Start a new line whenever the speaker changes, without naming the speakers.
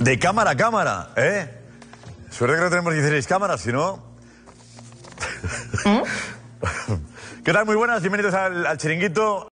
De cámara a cámara, ¿eh? Suerte que no tenemos 16 cámaras, si no... ¿Eh? ¿Qué tal? Muy buenas, bienvenidos al chiringuito.